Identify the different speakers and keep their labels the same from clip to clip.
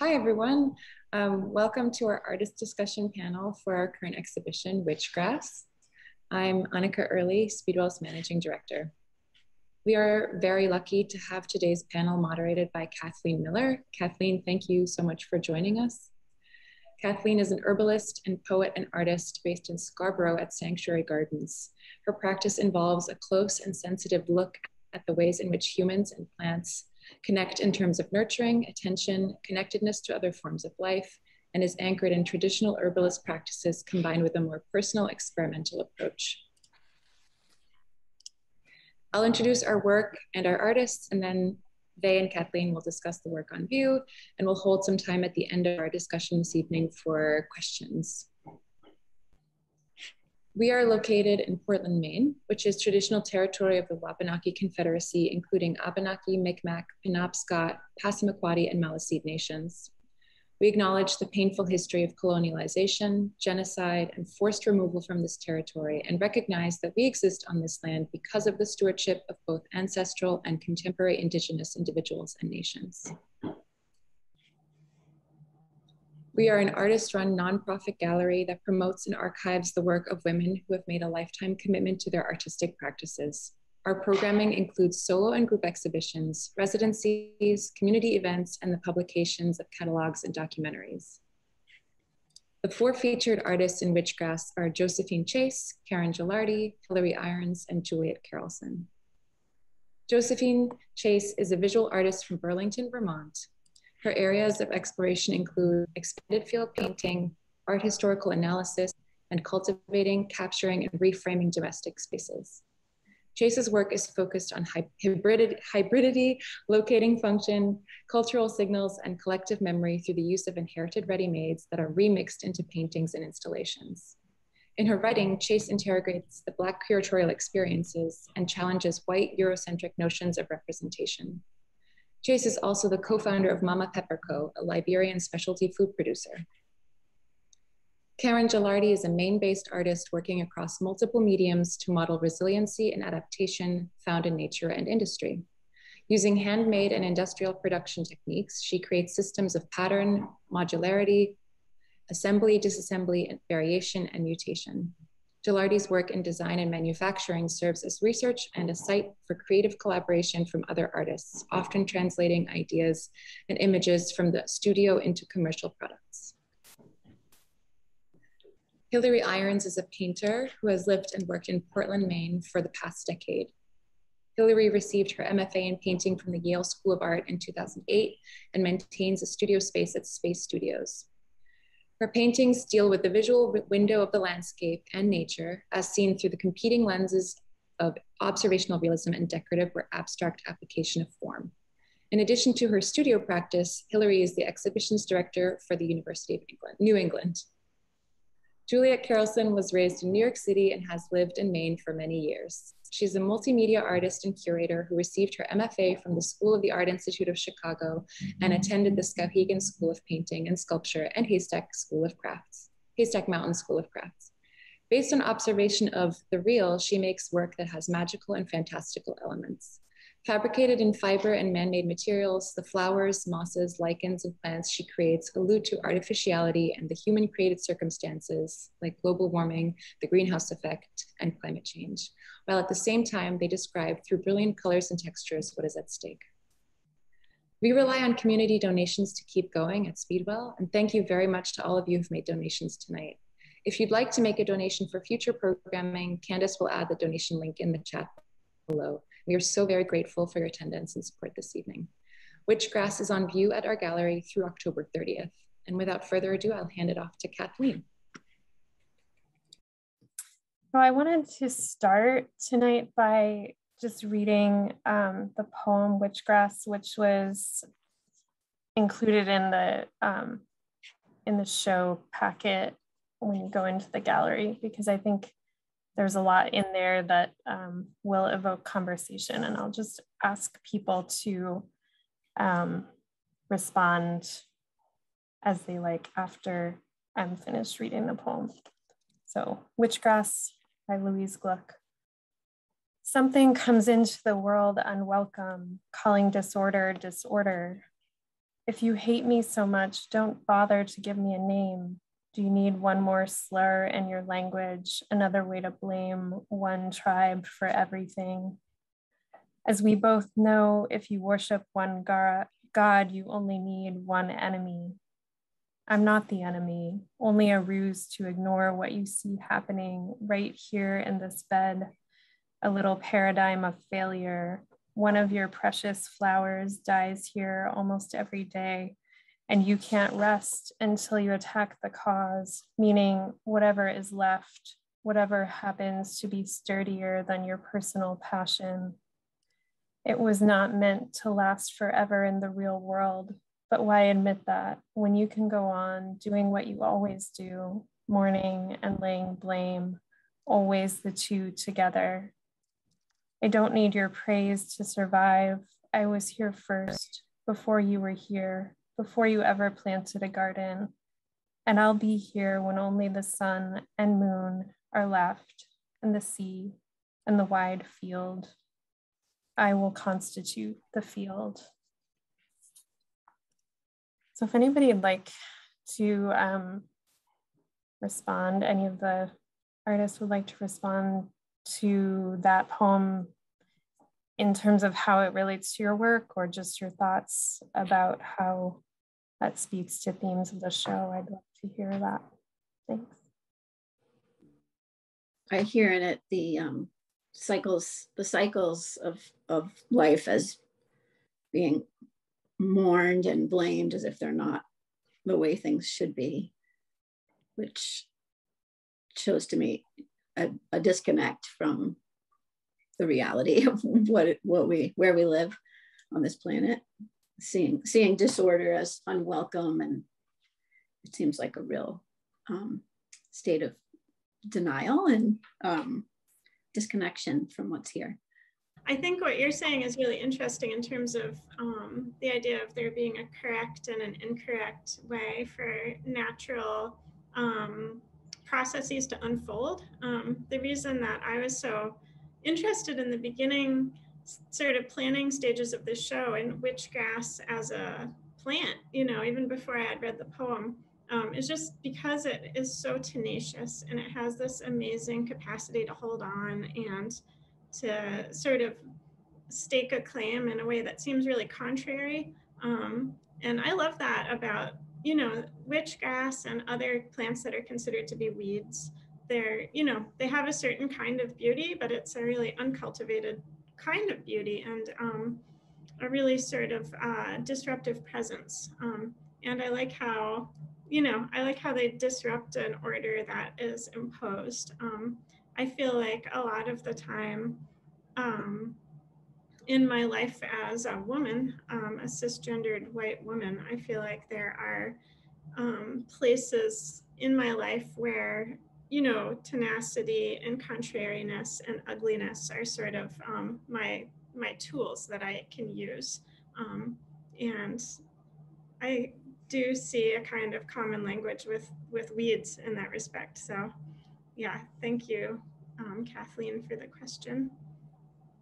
Speaker 1: Hi, everyone. Um, welcome to our artist discussion panel for our current exhibition, Witchgrass. I'm Annika Early, Speedwell's Managing Director. We are very lucky to have today's panel moderated by Cathleen Miller. Cathleen, thank you so much for joining us. Cathleen is an herbalist and poet and artist based in Scarborough at Sanctuary Gardens. Her practice involves a close and sensitive look at the ways in which humans and plants connect in terms of nurturing, attention, connectedness to other forms of life, and is anchored in traditional herbalist practices combined with a more personal experimental approach. I'll introduce our work and our artists, and then they and Cathleen will discuss the work on view, and we'll hold some time at the end of our discussion this evening for questions. We are located in Portland, Maine, which is traditional territory of the Wabanaki Confederacy, including Abenaki, Micmac, Penobscot, Passamaquoddy, and Maliseet nations. We acknowledge the painful history of colonialization, genocide, and forced removal from this territory, and recognize that we exist on this land because of the stewardship of both ancestral and contemporary Indigenous individuals and nations. We are an artist run nonprofit gallery that promotes and archives the work of women who have made a lifetime commitment to their artistic practices. Our programming includes solo and group exhibitions, residencies, community events, and the publications of catalogs and documentaries. The four featured artists in Witchgrass are Josephine Chase, Karen Gilardi, Hillary Irons, and Juliet Carlson. Josephine Chase is a visual artist from Burlington, Vermont, her areas of exploration include expanded field painting, art historical analysis, and cultivating, capturing, and reframing domestic spaces. Chase's work is focused on hybridity, locating function, cultural signals, and collective memory through the use of inherited ready-mades that are remixed into paintings and installations. In her writing, Chase interrogates the Black curatorial experiences and challenges white Eurocentric notions of representation. Chase is also the co-founder of Mama Pepper Co., a Liberian specialty food producer. Karen Gilardi is a Maine-based artist working across multiple mediums to model resiliency and adaptation found in nature and industry. Using handmade and industrial production techniques, she creates systems of pattern, modularity, assembly, disassembly, variation, and mutation. Gilardi's work in design and manufacturing serves as research and a site for creative collaboration from other artists, often translating ideas and images from the studio into commercial products. Hillary Irons is a painter who has lived and worked in Portland, Maine for the past decade. Hillary received her MFA in painting from the Yale School of Art in 2008 and maintains a studio space at Space Studios. Her paintings deal with the visual window of the landscape and nature as seen through the competing lenses of observational realism and decorative or abstract application of form. In addition to her studio practice, Hillary is the exhibitions director for the University of England, New England. Juliet Carlson was raised in New York City and has lived in Maine for many years. She's a multimedia artist and curator who received her MFA from the School of the Art Institute of Chicago and mm-hmm. attended the Skowhegan School of Painting and Sculpture and Haystack School of Crafts, Haystack Mountain School of Crafts. Based on observation of the real, she makes work that has magical and fantastical elements. Fabricated in fiber and man-made materials, the flowers, mosses, lichens, and plants she creates allude to artificiality and the human-created circumstances like global warming, the greenhouse effect, and climate change, while at the same time they describe through brilliant colors and textures what is at stake. We rely on community donations to keep going at Speedwell, and thank you very much to all of you who've made donations tonight. If you'd like to make a donation for future programming, Candace will add the donation link in the chat below. We are so very grateful for your attendance and support this evening. Witchgrass is on view at our gallery through October 30th. And without further ado, I'll hand it off to Cathleen.
Speaker 2: So I wanted to start tonight by just reading um, the poem Witchgrass, which was included in the um, in the show packet when you go into the gallery because I think there's a lot in there that um, will evoke conversation and I'll just ask people to um, respond as they like after I'm finished reading the poem. So Witchgrass by Louise Glück. Something comes into the world unwelcome, calling disorder, disorder. If you hate me so much, don't bother to give me a name. Do you need one more slur in your language, another way to blame one tribe for everything? As we both know, if you worship one God, you only need one enemy. I'm not the enemy, only a ruse to ignore what you see happening right here in this bed, a little paradigm of failure. One of your precious flowers dies here almost every day, and you can't rest until you attack the cause, meaning whatever is left, whatever happens to be sturdier than your personal passion. It was not meant to last forever in the real world, but why admit that when you can go on doing what you always do, mourning and laying blame, always the two together? I don't need your praise to survive. I was here first, before you were here, before you ever planted a garden. And I'll be here when only the sun and moon are left, and the sea and the wide field. I will constitute the field. So if anybody would like to um, respond, any of the artists would like to respond to that poem in terms of how it relates to your work or just your thoughts about how that speaks to themes of the show, I'd love to hear that. Thanks.
Speaker 3: I hear in it the um, cycles, the cycles of, of life as being mourned and blamed as if they're not the way things should be, which shows to me a, a disconnect from the reality of what what we where we live on this planet. Seeing seeing disorder as unwelcome and it seems like a real um, state of denial and um, disconnection from what's here.
Speaker 4: I think what you're saying is really interesting in terms of um, the idea of there being a correct and an incorrect way for natural um, processes to unfold. Um, the reason that I was so interested in the beginning, sort of planning stages of this show and witchgrass as a plant, you know, even before I had read the poem, um, is just because it is so tenacious and it has this amazing capacity to hold on and to sort of stake a claim in a way that seems really contrary. Um, and I love that about, you know, witchgrass and other plants that are considered to be weeds. They're, you know, they have a certain kind of beauty, but it's a really uncultivated kind of beauty and um, a really sort of uh, disruptive presence. Um, and I like how, you know, I like how they disrupt an order that is imposed. Um, I feel like a lot of the time um, in my life as a woman, um, a cisgendered white woman, I feel like there are um, places in my life where, you know, tenacity and contrariness and ugliness are sort of um, my my tools that I can use. Um, and I do see a kind of common language with with weeds in that respect. So yeah, thank you, um, Cathleen, for the question.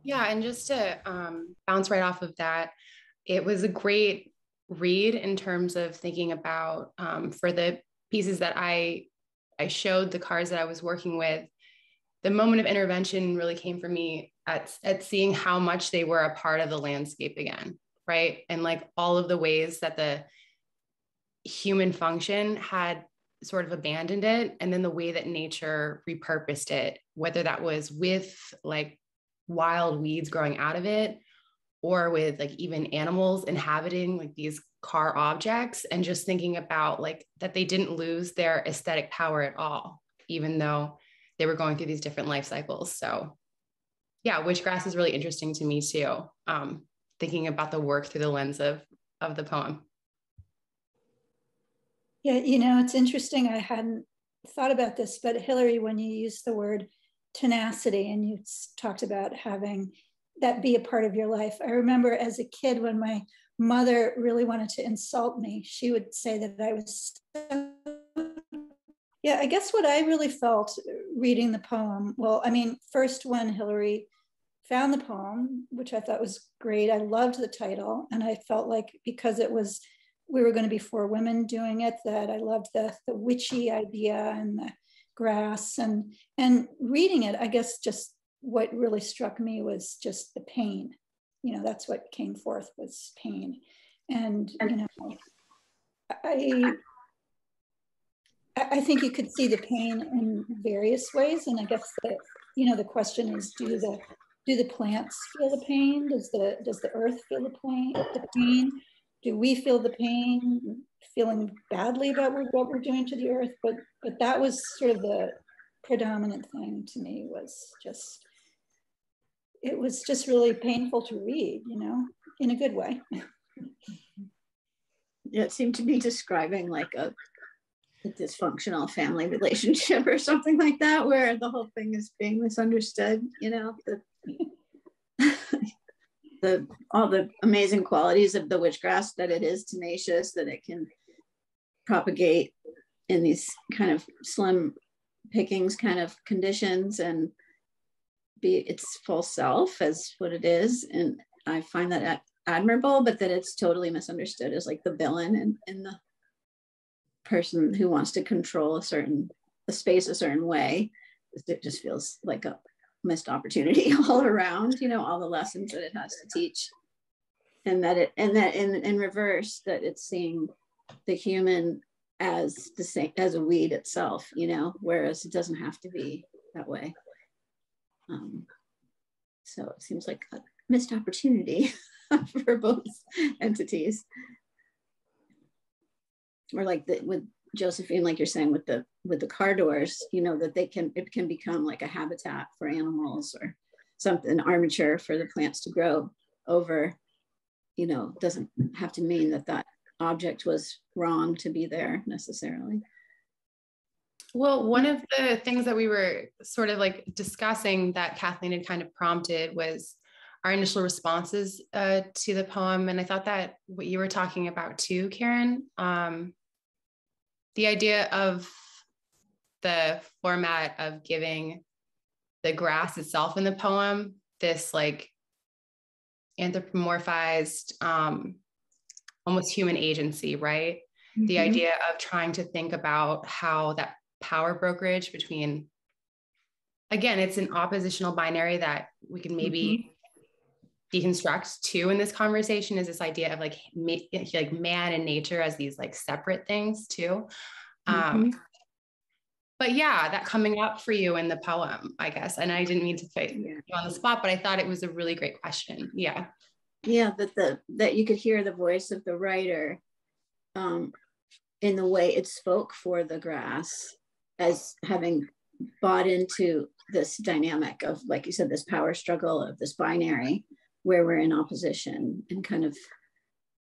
Speaker 5: Yeah, and just to um, bounce right off of that, it was a great read in terms of thinking about um, for the pieces that I I showed the cars that I was working with. The moment of intervention really came for me at, at seeing how much they were a part of the landscape again, right? And like all of the ways that the human function had sort of abandoned it and then the way that nature repurposed it whether that was with like wild weeds growing out of it or with like even animals inhabiting like these car objects and just thinking about like that they didn't lose their aesthetic power at all even though they were going through these different life cycles so yeah witchgrass is really interesting to me too um, thinking about the work through the lens of of the poem
Speaker 6: yeah, you know, it's interesting. I hadn't thought about this, but Hillary, when you use the word tenacity and you talked about having that be a part of your life, I remember as a kid when my mother really wanted to insult me, she would say that I was. Yeah, I guess what I really felt reading the poem, well, I mean, first when Hillary found the poem, which I thought was great, I loved the title, and I felt like because it was we were going to be four women doing it, that I loved the, the witchy idea and the grass and, and reading it, I guess just what really struck me was just the pain. You know, that's what came forth was pain. And, you know, I, I think you could see the pain in various ways. And I guess that, you know, the question is, do the, do the plants feel the pain? Does the, does the earth feel the pain, the pain? Do we feel the pain, feeling badly about what we're doing to the earth? But, but that was sort of the predominant thing to me was just, it was just really painful to read, you know, in a good way.
Speaker 3: it seemed to be describing like a, a, dysfunctional family relationship or something like that, where the whole thing is being misunderstood. You know, the, the all the amazing qualities of the witchgrass that it is tenacious, that it can propagate in these kind of slim pickings kind of conditions and be its full self as what it is and i find that admirable, but that it's totally misunderstood as like the villain and, and the person who wants to control a certain a space a certain way. It just feels like a missed opportunity all around, you know, all the lessons that it has to teach. And that it and that in, in reverse, that it's seeing the human as the same as a weed itself, you know, whereas it doesn't have to be that way. Um, so it seems like a missed opportunity. for both entities. Or like the, with Josephine, like you're saying with the with the car doors, you know that they can it can become like a habitat for animals or something armature for the plants to grow over. You know, doesn't have to mean that that object was wrong to be there necessarily.
Speaker 5: Well, one of the things that we were sort of like discussing that Cathleen had kind of prompted was our initial responses uh, to the poem. And I thought that what you were talking about too, Karen, um, the idea of the format of giving the grass itself in the poem this like anthropomorphized, um, almost human agency, right? Mm-hmm. The idea of trying to think about how that power brokerage between again it's an oppositional binary that we can maybe mm-hmm. deconstruct too in this conversation is this idea of like like man and nature as these like separate things too. Um, mm-hmm. um but yeah that coming up for you in the poem i guess and i didn't mean to put yeah. you on the spot but i thought it was a really great question. Yeah.
Speaker 3: Yeah that the that you could hear the voice of the writer um in the way it spoke for the grass as having bought into this dynamic of like you said this power struggle of this binary where we're in opposition and kind of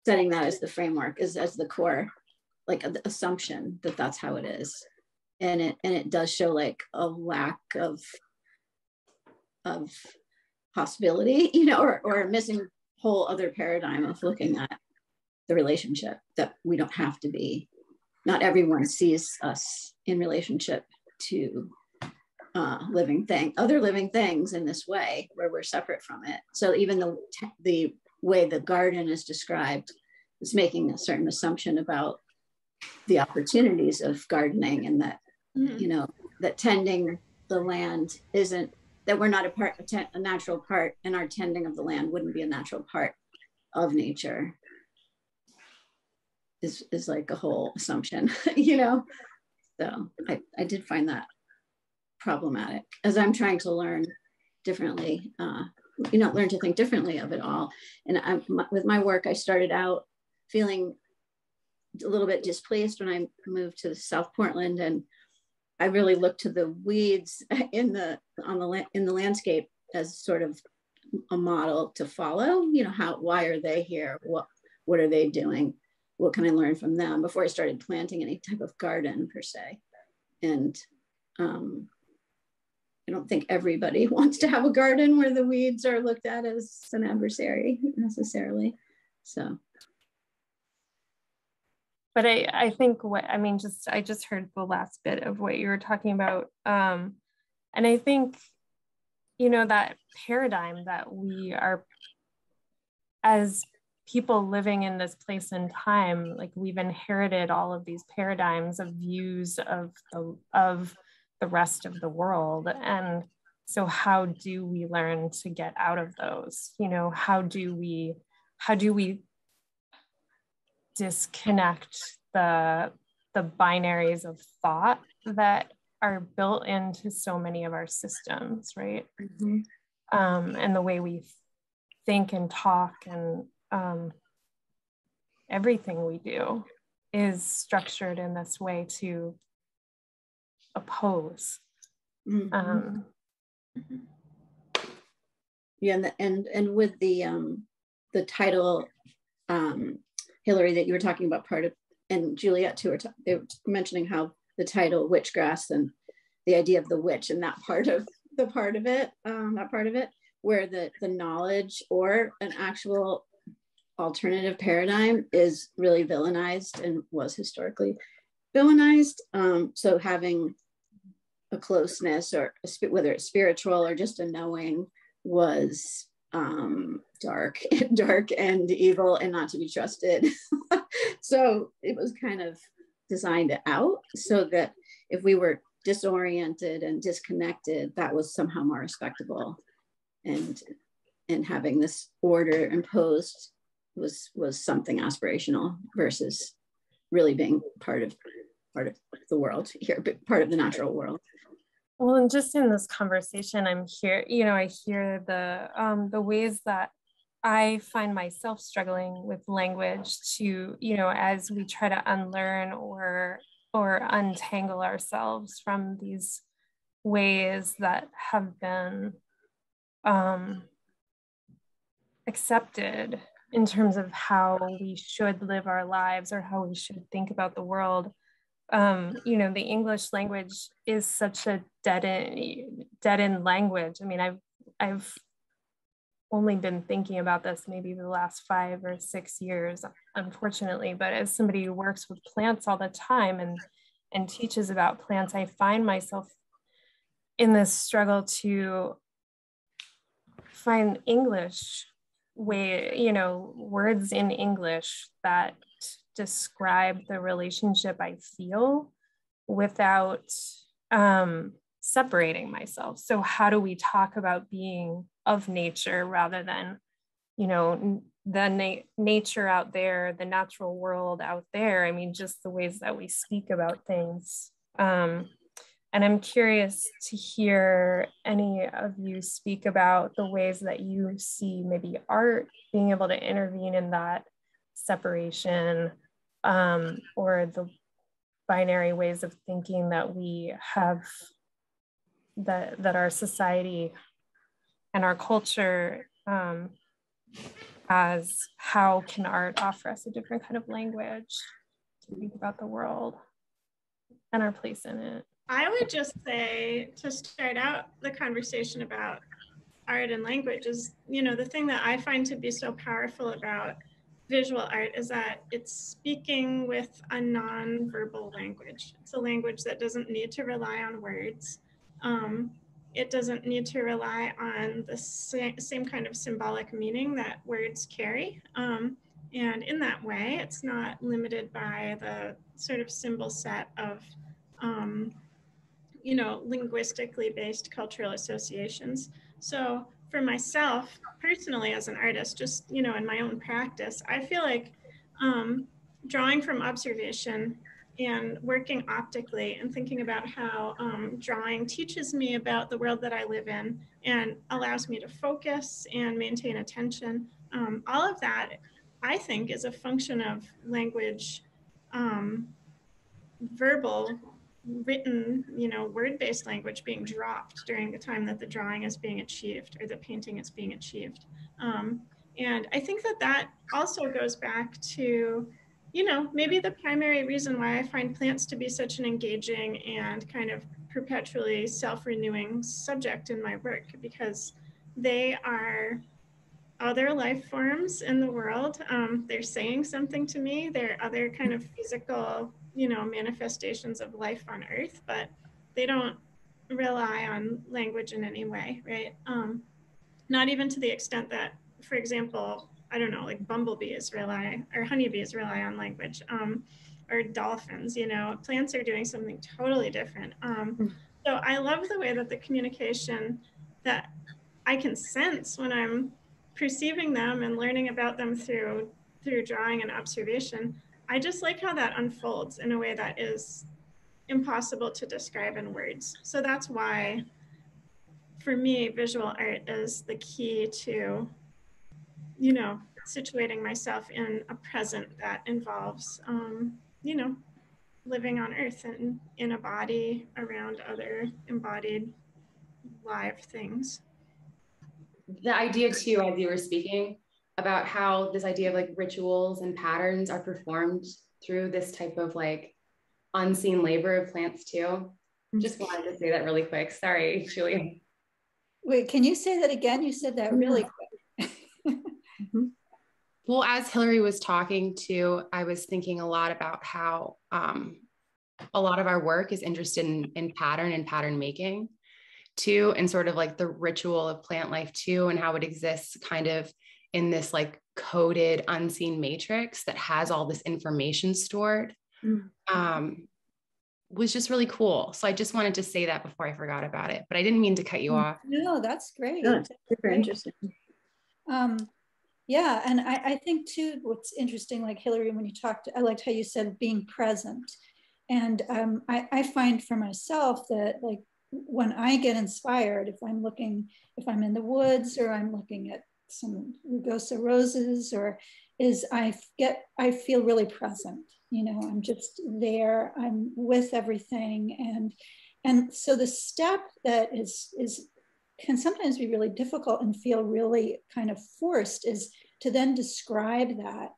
Speaker 3: setting that as the framework is as the core like the assumption that that's how it is. And it and it does show like a lack of of possibility you know or, or a missing whole other paradigm of looking at the relationship that we don't have to be not everyone sees us in relationship to uh, living thing, other living things in this way where we're separate from it. So even the the way the garden is described is making a certain assumption about the opportunities of gardening and that mm-hmm. you know that tending the land isn't that we're not a part a, a natural part and our tending of the land wouldn't be a natural part of nature is is like a whole assumption you know so I, I did find that problematic as I'm trying to learn differently, uh, you know, learn to think differently of it all. And I, my, with my work, I started out feeling a little bit displaced when I moved to South Portland, and I really looked to the weeds in the on the in the landscape as sort of a model to follow. You know, how why are they here? What what are they doing? What can I learn from them before I started planting any type of garden per se? And um, I don't think everybody wants to have a garden where the weeds are looked at as an adversary necessarily. So.
Speaker 2: But I, I think what, I mean, just, I just heard the last bit of what you were talking about. Um, and I think, you know, that paradigm that we are, as people living in this place and time like we've inherited all of these paradigms of views of the of the rest of the world. And so how do we learn to get out of those? You know how do we how do we disconnect the the binaries of thought that are built into so many of our systems right? Mm-hmm. um, and the way we think and talk and um, everything we do is structured in this way to oppose. Mm-hmm. Um,
Speaker 3: yeah, and, the, and and with the um, the title, um, Hillary, that you were talking about, part of, and Juliet too, were t- they were mentioning how the title witchgrass and the idea of the witch and that part of the part of it, um, that part of it, where the the knowledge or an actual alternative paradigm is really villainized and was historically villainized. Um, so having a closeness or a, whether it's spiritual or just a knowing was um, dark, dark and evil and not to be trusted. so it was kind of designed out so that if we were disoriented and disconnected, that was somehow more respectable. And and having this order imposed was was something aspirational versus really being part of part of the world here, but part of the natural world.
Speaker 2: Well, and just in this conversation, I'm here, you know, I hear the um, the ways that I find myself struggling with language to, you know, as we try to unlearn or or untangle ourselves from these ways that have been um, accepted in terms of how we should live our lives or how we should think about the world. Um, you know, the English language is such a dead end, dead end language. I mean, I've I've only been thinking about this maybe the last five or six years, unfortunately. But as somebody who works with plants all the time and and teaches about plants, I find myself in this struggle to find English way, you know, words in English that describe the relationship I feel without um, separating myself. So, how do we talk about being of nature rather than, you know, the na- nature out there, the natural world out there? I mean, just the ways that we speak about things. Um, and I'm curious to hear any of you speak about the ways that you see maybe art being able to intervene in that separation um, or the binary ways of thinking that we have that that our society and our culture um, as how can art offer us a different kind of language to think about the world and our place in it
Speaker 4: I would just say to start out the conversation about art and language is, you know, the thing that I find to be so powerful about visual art is that it's speaking with a non-verbal language. It's a language that doesn't need to rely on words. Um, it doesn't need to rely on the same, same kind of symbolic meaning that words carry. Um, and in that way, it's not limited by the sort of symbol set of um, you know, linguistically based cultural associations. So for myself personally as an artist, just, you know, in my own practice, I feel like um, drawing from observation and working optically and thinking about how um, drawing teaches me about the world that I live in and allows me to focus and maintain attention. Um, all of that, I think, is a function of language, um, verbal written, you know, word-based language being dropped during the time that the drawing is being achieved or the painting is being achieved. Um, and I think that that also goes back to, you know, maybe the primary reason why I find plants to be such an engaging and kind of perpetually self-renewing subject in my work because they are other life forms in the world. Um, they're saying something to me. They're other kind of physical you know, manifestations of life on earth, but they don't rely on language in any way, right? Um, not even to the extent that, for example, I don't know, like bumblebees rely or honeybees rely on language, um, or dolphins. You know, plants are doing something totally different. Um, hmm. so I love the way that the communication that I can sense when I'm perceiving them and learning about them through through drawing and observation. I just like how that unfolds in a way that is impossible to describe in words. So that's why, for me, visual art is the key to, you know, situating myself in a present that involves, um, you know, living on earth and in a body around other embodied live things.
Speaker 5: The idea, too, as you were speaking, about how this idea of like rituals and patterns are performed through this type of like unseen labor of plants too. Just wanted to say that really quick. Sorry, Julie.
Speaker 6: Wait, can you say that again? You said that really quick.
Speaker 5: mm-hmm. Well, as Hillary was talking to, I was thinking a lot about how um, a lot of our work is interested in, in pattern and pattern making too, and sort of like the ritual of plant life too, and how it exists kind of in this like coded unseen matrix that has all this information stored mm. um, was just really cool. So I just wanted to say that before I forgot about it, but I didn't mean to cut you mm. off.
Speaker 6: No, that's great.
Speaker 3: No, super great. interesting.
Speaker 6: Um, yeah, and I, I, think too, what's interesting, like Hillary, when you talked, I liked how you said being present. And um, I, I find for myself that like when I get inspired, if I'm looking, if I'm in the woods or I'm looking at some rugosa roses or is I get, I feel really present. You know, I'm just there, I'm with everything. And, and so the step that is, is, can sometimes be really difficult and feel really kind of forced is to then describe that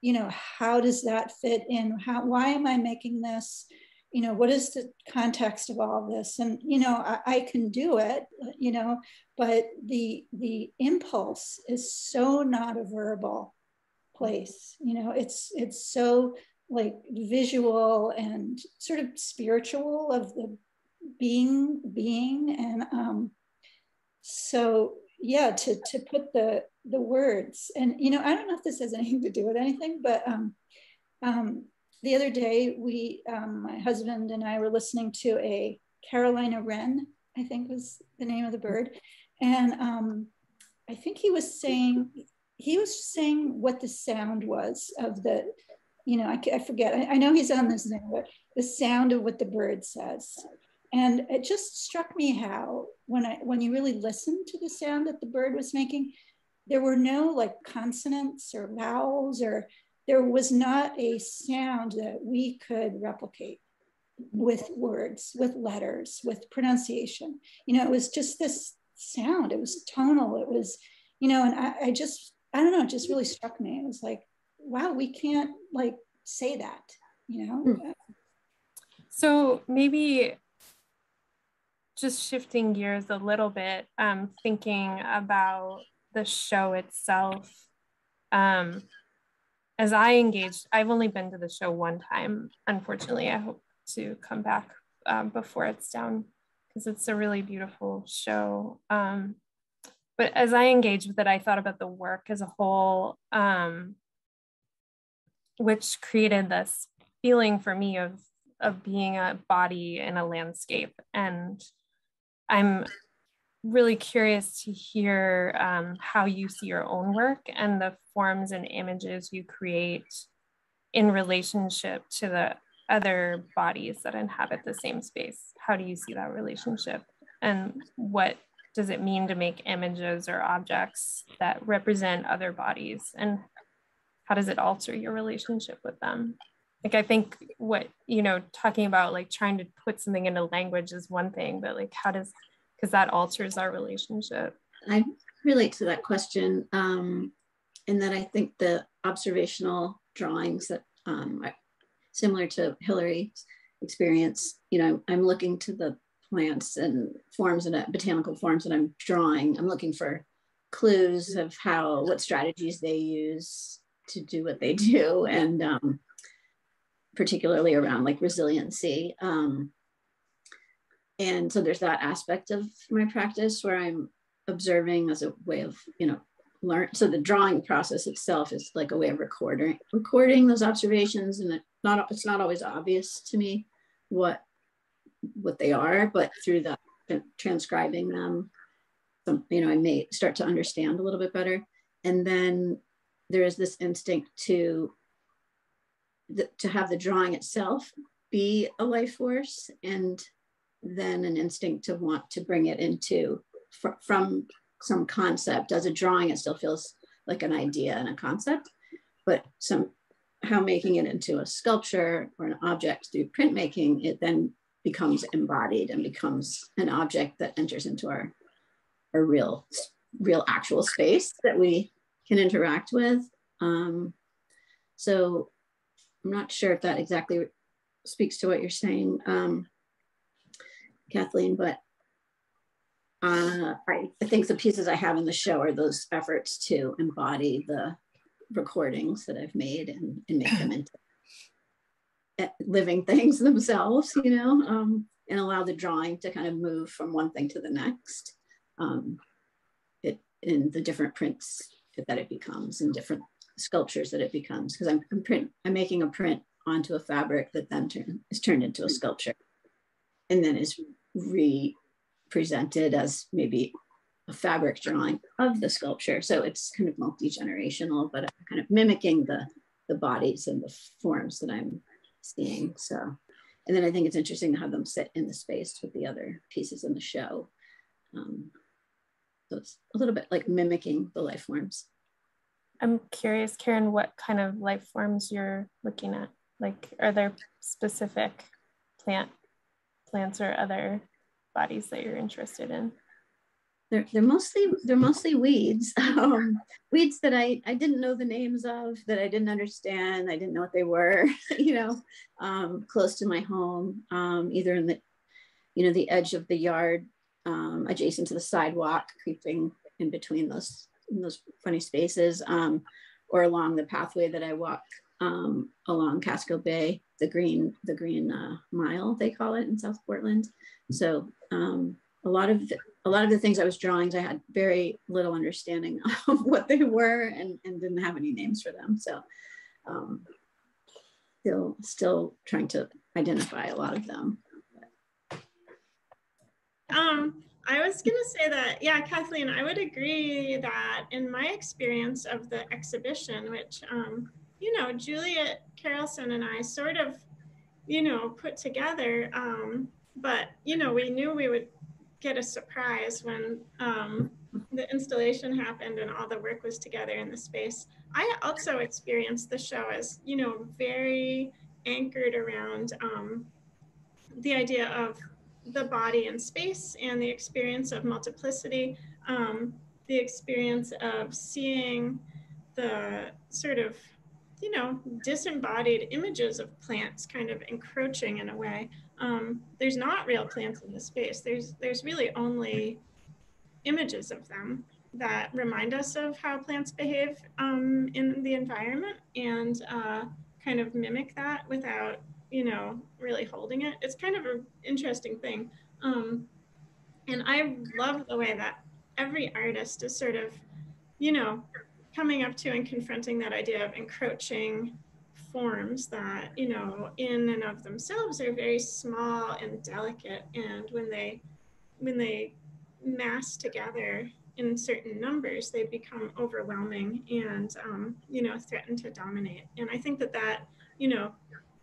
Speaker 6: you know how does that fit in how why am i making this you know what is the context of all this? And you know I, I, can do it you know but the the impulse is so not a verbal place you know it's it's so like visual and sort of spiritual of the being being. And um so yeah to to put the the words and you know i don't know if this has anything to do with anything but um um the other day, we, um, my husband and I were listening to a Carolina wren, I think was the name of the bird. And um, I think he was saying, he was saying what the sound was of the, you know, I, I forget, I, I, know he's on this thing, but the sound of what the bird says. And it just struck me how, when I, when you really listen to the sound that the bird was making, there were no like consonants or vowels or there was not a sound that we could replicate with words, with letters, with pronunciation. You know, it was just this sound. It was tonal. It was, you know, and I, I just, I don't know, it just really struck me. It was like, wow, we can't like say that, you know? Hmm.
Speaker 2: So maybe just shifting gears a little bit, um, thinking about the show itself. Um, as I engaged, I've only been to the show one time. Unfortunately, I hope to come back um, before it's down because it's a really beautiful show. Um, but as I engaged with it, I thought about the work as a whole, um, which created this feeling for me of of being a body in a landscape. And I'm really curious to hear um, how you see your own work and the forms and images you create in relationship to the other bodies that inhabit the same space. How do you see that relationship? And what does it mean to make images or objects that represent other bodies? And how does it alter your relationship with them? Like, I think what, you know, talking about like trying to put something into language is one thing, but like, how does because that alters our relationship.
Speaker 3: I relate to that question um, in that I think the observational drawings that um, are similar to Hillary's experience, you know, I'm looking to the plants and forms and botanical forms that I'm drawing. I'm looking for clues of how, what strategies they use to do what they do. And um, particularly around like resiliency. Um, and so there's that aspect of my practice where i'm observing as a way of you know learn. So the drawing process itself is like a way of recording recording those observations, and not it's not always obvious to me what what they are, but through the transcribing them, some, you know, I may start to understand a little bit better. And then there is this instinct to the, to have the drawing itself be a life force and then an instinct to want to bring it into fr from some concept. As a drawing it still feels like an idea and a concept but some how making it into a sculpture or an object through printmaking it then becomes embodied and becomes an object that enters into our our real real actual space that we can interact with. Um, so i'm not sure if that exactly speaks to what you're saying. Um, Cathleen but uh, I, think the pieces I have in the show are those efforts to embody the recordings that I've made and, and make them into living things themselves, you know, um, and allow the drawing to kind of move from one thing to the next um, it, in the different prints that it becomes and different sculptures that it becomes. Because I'm, I'm, print, I'm making a print onto a fabric that then turn, is turned into a sculpture and then is re presented as maybe a fabric drawing of the sculpture. So it's kind of multi-generational, but kind of mimicking the, the bodies and the forms that I'm seeing. So, and then I think it's interesting to have them sit in the space with the other pieces in the show. Um, so it's a little bit like mimicking the life forms.
Speaker 2: I'm curious, Karen, what kind of life forms you're looking at? Like, are there specific plant plants or other bodies that you're interested in?
Speaker 3: They're, they're mostly they're mostly weeds, um, weeds that I, I didn't know the names of, that I didn't understand, I didn't know what they were, you know, um, close to my home, um, either in the, you know, the edge of the yard, um, adjacent to the sidewalk, creeping in between those in those funny spaces, um, or along the pathway that I walk um, along Casco Bay, the green the green uh, mile they call it in South Portland. So um, a lot of a lot of the things I was drawing, I had very little understanding of what they were and, and didn't have any names for them. So um, still still trying to identify a lot of them.
Speaker 4: Um, I was going to say that, yeah, Cathleen, I would agree that in my experience of the exhibition, which, um, you know, Juliet Carlson and I sort of, you know, put together, um, but you know, we knew we would get a surprise when um, the installation happened and all the work was together in the space. I also experienced the show as, you know, very anchored around um, the idea of the body in space and the experience of multiplicity, um, the experience of seeing the sort of, you know, disembodied images of plants kind of encroaching in a way um, there's not real plants in the space. There's there's really only images of them that remind us of how plants behave um, in the environment and uh, kind of mimic that without you know really holding it. It's kind of an interesting thing. Um, and I love the way that every artist is sort of, you know, coming up to and confronting that idea of encroaching forms that you know in and of themselves are very small and delicate. And when they when they mass together in certain numbers they become overwhelming and um, you know threaten to dominate. And i think that that you know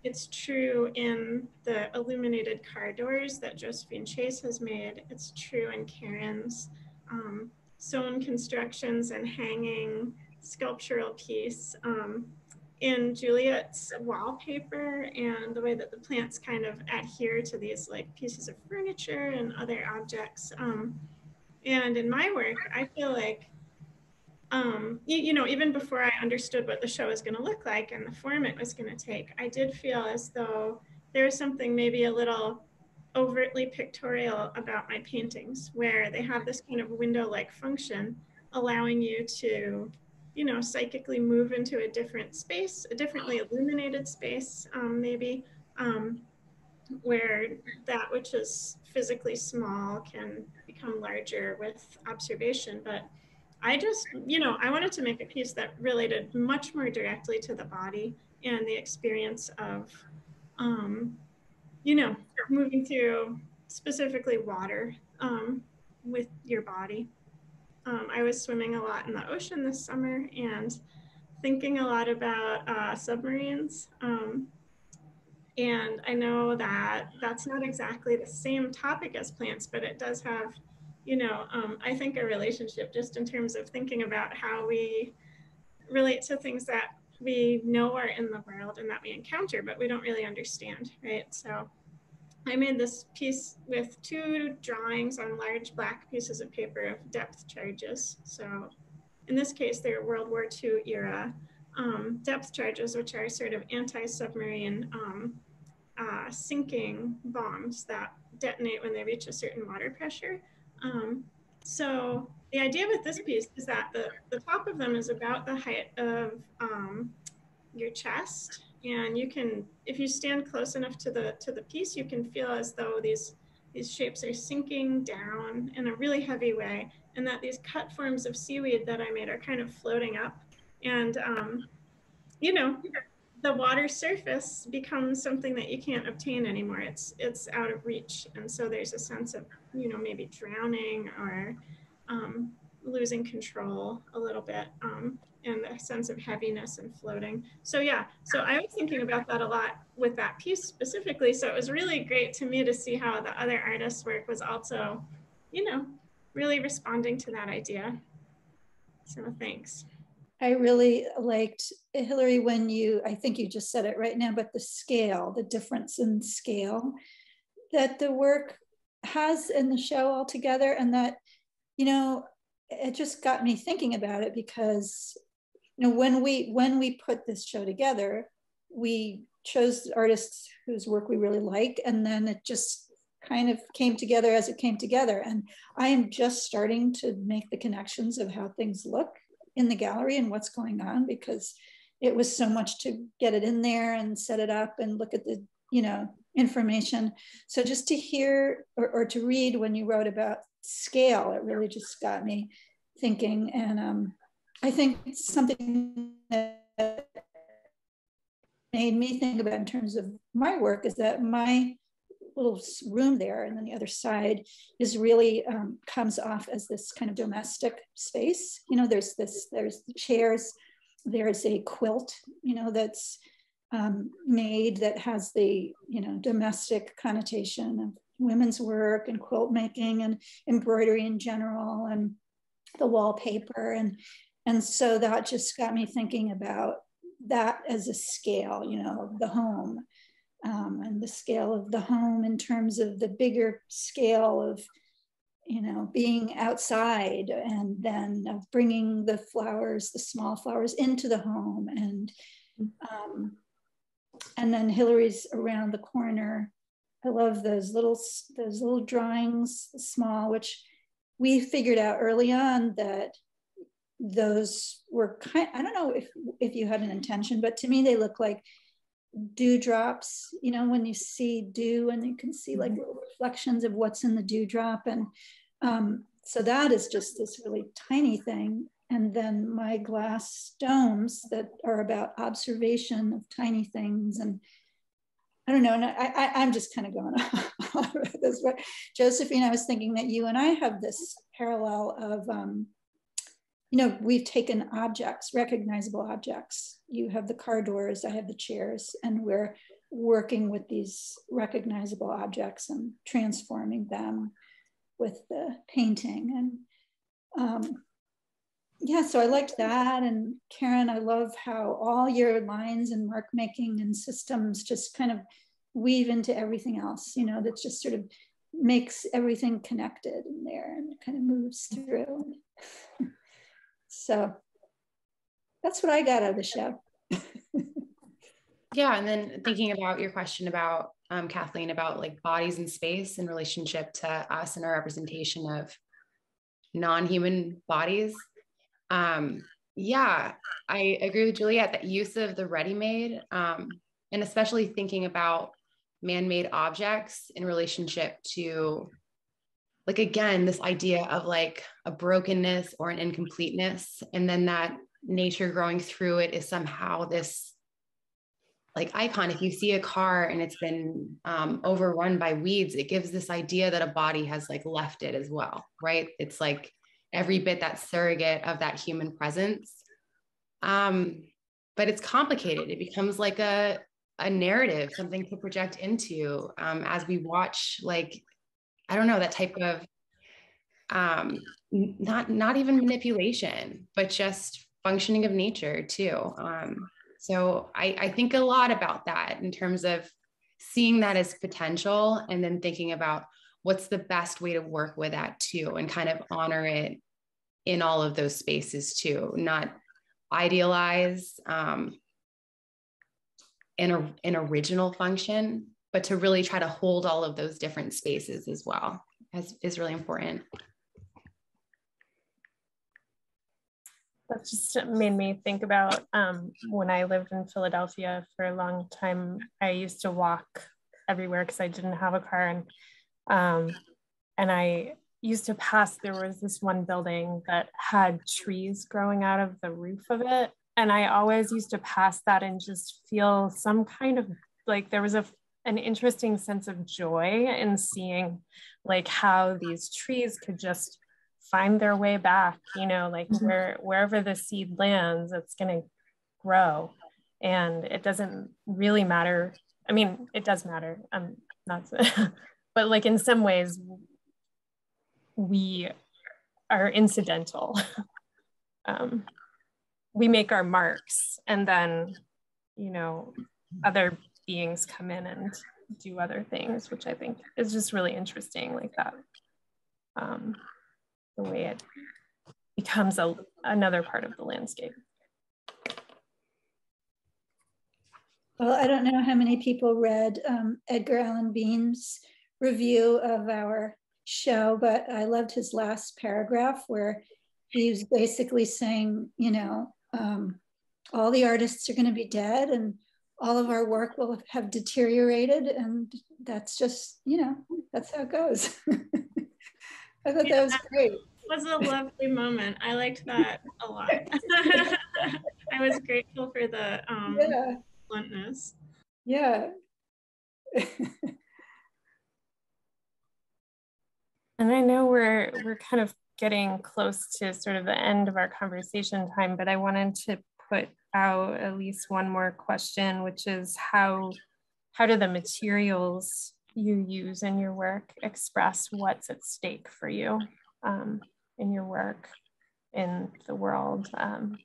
Speaker 4: it's true in the illuminated car doors that josephine chase has made. It's true in karen's um, sewn constructions and hanging sculptural piece um, in Juliet's wallpaper and the way that the plants kind of adhere to these like pieces of furniture and other objects. Um, and in my work, I feel like, um, you, you, know, even before I understood what the show was going to look like and the form it was going to take, I did feel as though there was something maybe a little overtly pictorial about my paintings where they have this kind of window-like function allowing you to you know, psychically move into a different space, a differently illuminated space, um, maybe, um, where that which is physically small can become larger with observation. But I just, you know, I wanted to make a piece that related much more directly to the body and the experience of, um, you know, moving through specifically water um, with your body. Um, I was swimming a lot in the ocean this summer and thinking a lot about uh, submarines. Um, and I know that that's not exactly the same topic as plants, but it does have, you know, um, I think a relationship just in terms of thinking about how we relate to things that we know are in the world and that we encounter, but we don't really understand, right? So I made this piece with two drawings on large black pieces of paper of depth charges. So in this case, they're World War II era um, depth charges, which are sort of anti-submarine um, uh, sinking bombs that detonate when they reach a certain water pressure. Um, so the idea with this piece is that the, the top of them is about the height of um, your chest. And you can, if you stand close enough to the, to the piece, you can feel as though these, these shapes are sinking down in a really heavy way and that these cut forms of seaweed that I made are kind of floating up. And, um, you know, the water surface becomes something that you can't obtain anymore. It's it's out of reach, and so there's a sense of you know maybe drowning or um, losing control a little bit, um, and the sense of heaviness and floating. So yeah, so I was thinking about that a lot with that piece specifically. So it was really great to me to see how the other artists' work was also, you know, really responding to that idea. So thanks.
Speaker 6: I really liked Hillary when you, I think you just said it right now, but the scale, the difference in scale that the work has in the show altogether. And that, you know, it just got me thinking about it because, you know, when we when we put this show together, we chose artists whose work we really like, and then it just kind of came together as it came together. And I am just starting to make the connections of how things look in the gallery and what's going on because it was so much to get it in there and set it up and look at the you know information so just to hear or, or to read when you wrote about scale it really just got me thinking and um, i think something that made me think about in terms of my work is that my little room there and then the other side is really um, comes off as this kind of domestic space. You know there's this there's chairs. There's a quilt you know that's um, made that has the you know domestic connotation of women's work and quilt making and embroidery in general and the wallpaper and and so that just got me thinking about that as a scale you know the home um, and the scale of the home in terms of the bigger scale of you know being outside and then of bringing the flowers the small flowers into the home and um, and then hillary's around the corner. I love those little those little drawings small which we figured out early on that those were kind i don't know if if you had an intention but to me they look like dewdrops, you know, when you see dew and you can see like mm-hmm. little reflections of what's in the dewdrop. And um, so that is just this really tiny thing. And then my glass domes that are about observation of tiny things. And I don't know, and I, I, am just kind of going this. But Josephine, I was thinking that you and I have this parallel of um, you know, we've taken objects, recognizable objects. You have the car doors, I have the chairs, and we're working with these recognizable objects and transforming them with the painting. And um, yeah, so I liked that. And Karen, I love how all your lines and mark making and systems just kind of weave into everything else, you know, that just sort of makes everything connected in there and kind of moves through. So that's what I got out of the show.
Speaker 5: yeah. And then thinking about your question about um, Cathleen about like bodies and space in relationship to us and our representation of non-human bodies. Um, yeah, I agree with Juliet that use of the ready-made um, and especially thinking about man-made objects in relationship to like again this idea of like a brokenness or an incompleteness and then that nature growing through it is somehow this like icon. If you see a car and it's been um, overrun by weeds it gives this idea that a body has like left it as well right? It's like every bit that surrogate of that human presence. Um, but it's complicated. It becomes like a a narrative something to project into um, as we watch like i don't know that type of um, not not even manipulation but just functioning of nature too. Um, so I, I think a lot about that in terms of seeing that as potential and then thinking about what's the best way to work with that too and kind of honor it in all of those spaces too not idealize um, an, an original function but to really try to hold all of those different spaces as well as, is really important
Speaker 2: that just made me think about um, when I lived in Philadelphia for a long time. I used to walk everywhere because I didn't have a car, and um, and I used to pass. There was this one building that had trees growing out of the roof of it, and I always used to pass that and just feel some kind of like there was a an interesting sense of joy in seeing like how these trees could just find their way back you know like mm-hmm. where wherever the seed lands it's going to grow and it doesn't really matter i mean it does matter i'm not but like in some ways we are incidental um, we make our marks and then you know other beings come in and do other things which i think is just really interesting like that um, the way it becomes a, another part of the landscape.
Speaker 6: Well, I don't know how many people read um, Edgar Allen Beem's review of our show, but I loved his last paragraph where he was basically saying, you know, um, all the artists are going to be dead and all of our work will have deteriorated. And that's just, you know, that's how it goes. I thought yeah, that was great.
Speaker 4: was a lovely moment. I liked that a lot. I was grateful for the um, yeah. bluntness.
Speaker 6: Yeah.
Speaker 2: and I know we're we're kind of getting close to sort of the end of our conversation time, but I wanted to put out at least one more question, which is how how do the materials you use in your work express what's at stake for you um, in your work, in the world, um,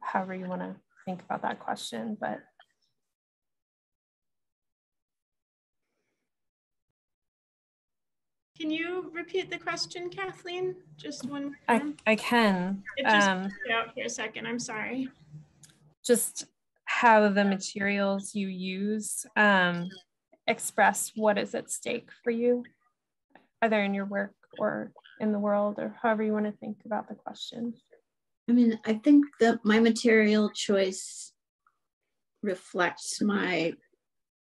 Speaker 2: however you want to think about that question. But
Speaker 4: Can you repeat the question, Cathleen? Just one more
Speaker 2: time. I, I can.
Speaker 4: It just um, out here a second. I'm sorry.
Speaker 2: Just how the materials you use um, express what is at stake for you, either in your work or in the world, or however you want to think about the question.
Speaker 3: I mean, I think that my material choice reflects my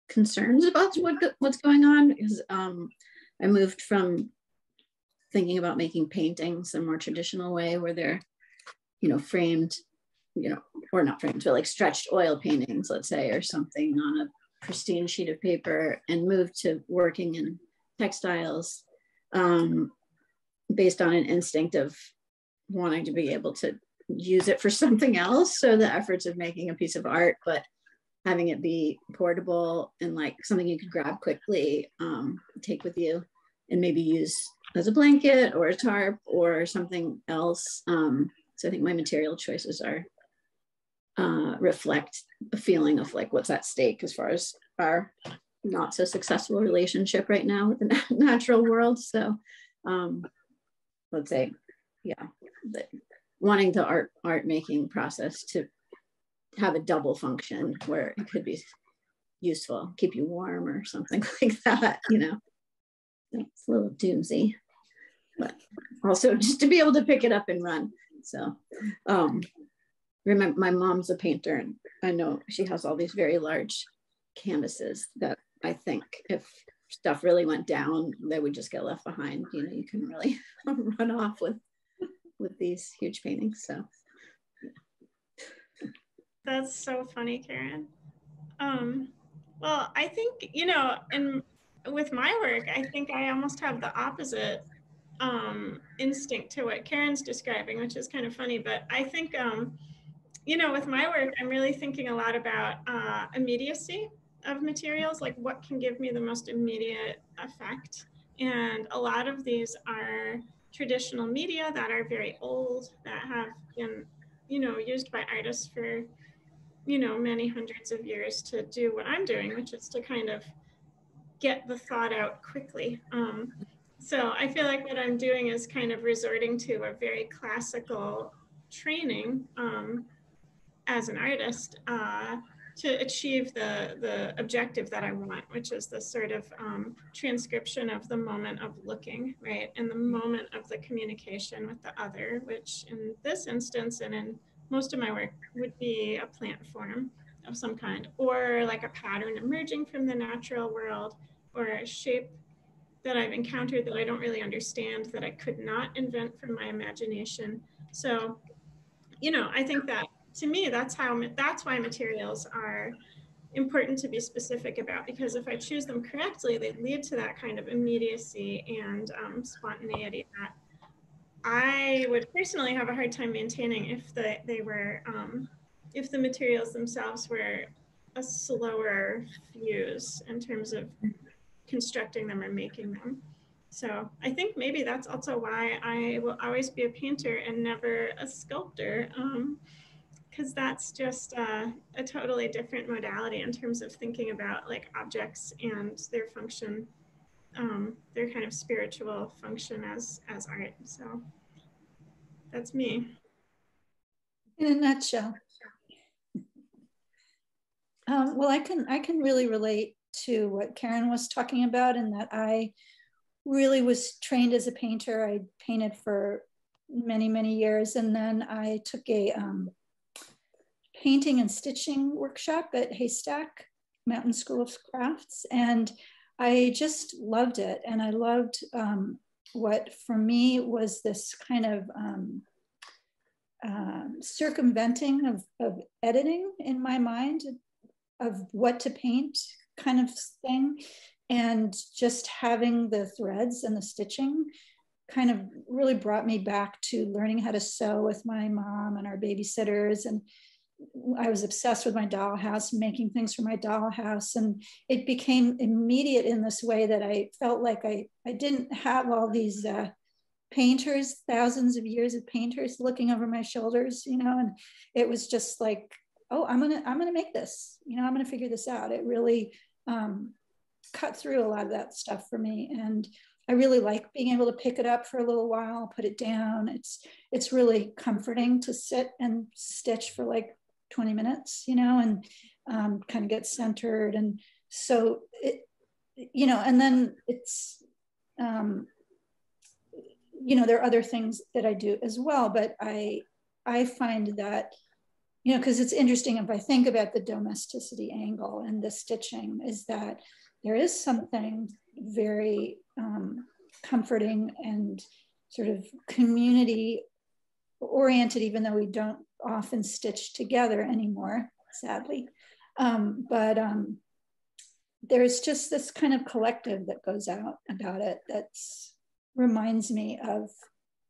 Speaker 3: concerns about what what's going on because um, I moved from thinking about making paintings in a more traditional way where they're, you know, framed, you know, or not framed, but like stretched oil paintings, let's say, or something on a pristine sheet of paper and moved to working in textiles um, based on an instinct of wanting to be able to use it for something else. So the efforts of making a piece of art, but having it be portable and like something you could grab quickly, um, take with you, and maybe use as a blanket or a tarp or something else. Um, so I think my material choices are uh, reflect a feeling of like what's at stake as far as our not so successful relationship right now with the natural world. So um, let's say, yeah, the, wanting the art art making process to have a double function where it could be useful, keep you warm or something like that, you know. It's a little doomsy, but also just to be able to pick it up and run. So um, remember my mom's a painter and I know she has all these very large canvases that I think if stuff really went down, they would just get left behind. You know, you can really run off with with these huge paintings. So
Speaker 4: that's so funny, Karen. Um, well, I think you know, in with my work, I think I almost have the opposite um, instinct to what Karen's describing, which is kind of funny. But I think, um, you know, with my work, I'm really thinking a lot about uh, immediacy of materials, like what can give me the most immediate effect. And a lot of these are traditional media that are very old, that have been, you know, used by artists for, you know, many hundreds of years to do what I'm doing, which is to kind of get the thought out quickly. Um, so I feel like what I'm doing is kind of resorting to a very classical training um, as an artist uh, to achieve the, the objective that I want, which is the sort of um, transcription of the moment of looking, right? And the moment of the communication with the other, which in this instance and in most of my work would be a plant form of some kind, or like a pattern emerging from the natural world, or a shape that I've encountered that I don't really understand, that I could not invent from my imagination. So, you know, I think that to me, that's how that's why materials are important to be specific about because if I choose them correctly, they lead to that kind of immediacy and um, spontaneity that I would personally have a hard time maintaining if the, they were um, if the materials themselves were a slower fuse in terms of constructing them or making them. So I think maybe that's also why I will always be a painter and never a sculptor. Um, because that's just uh, a totally different modality in terms of thinking about like objects and their function, um, their kind of spiritual function as as art. So that's me.
Speaker 6: In a nutshell. Um, well, I can I can really relate to what Karen was talking about, in that I really was trained as a painter. I painted for many many years, and then I took a um, painting and stitching workshop at Haystack Mountain School of Crafts. And I just loved it. And I loved um, what for me was this kind of um, um, circumventing of, of editing in my mind of what to paint kind of thing. And just having the threads and the stitching kind of really brought me back to learning how to sew with my mom and our babysitters and I was obsessed with my dollhouse, making things for my dollhouse. And it became immediate in this way that I felt like I, I didn't have all these uh, painters, thousands of years of painters looking over my shoulders, you know, and it was just like, oh, I'm gonna, I'm gonna make this, you know, I'm gonna figure this out. It really um, cut through a lot of that stuff for me. And I really like being able to pick it up for a little while, put it down. It's it's really comforting to sit and stitch for like 20 minutes, you know, and um, kind of get centered. And so, it, you know, and then it's, um, you know, there are other things that I do as well, but I, I find that, you know, because it's interesting if I think about the domesticity angle and the stitching, is that there is something very um, comforting and sort of community oriented, even though we don't often stitched together anymore, sadly. Um, but um, there's just this kind of collective that goes out about it that reminds me of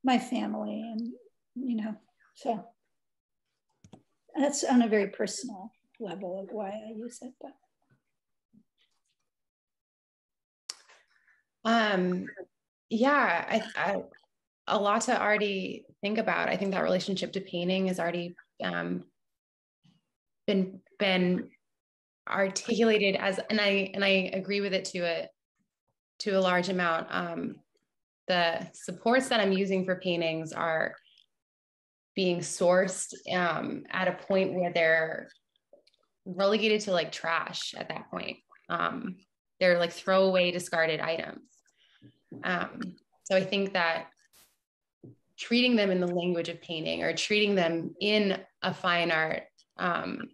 Speaker 6: my family and, you know, so that's on a very personal level of why I use it. But.
Speaker 5: Um, yeah, I, I, a lot to already think about. I think that relationship to painting has already um, been been articulated as, and I and I agree with it to a to a large amount. Um, the supports that I'm using for paintings are being sourced um, at a point where they're relegated to like trash at that point. Um, they're like throwaway discarded items. Um, so I think that treating them in the language of painting or treating them in a fine art um,